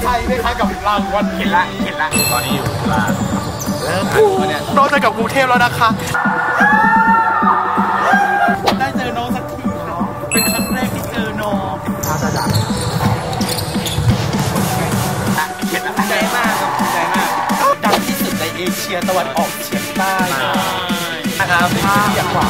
ใจไหมคะกับรางวัลเห็นละเห็นละตอนนี้อยู่ลาเริ่มโอ้น้องจากับกรุงเทพแล้วนะคะ ได้เจอน้องสักทีค่ะเป็นครั้งแรกที่เจอน้องพาจาดักเห็นละใจมากครับใจมากดังที่สุดในเอเชียตะวันออกเฉียงใต้นะครับที่อยากว่า